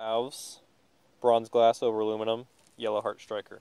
Alves, bronze glass over aluminum, yellow heart striker.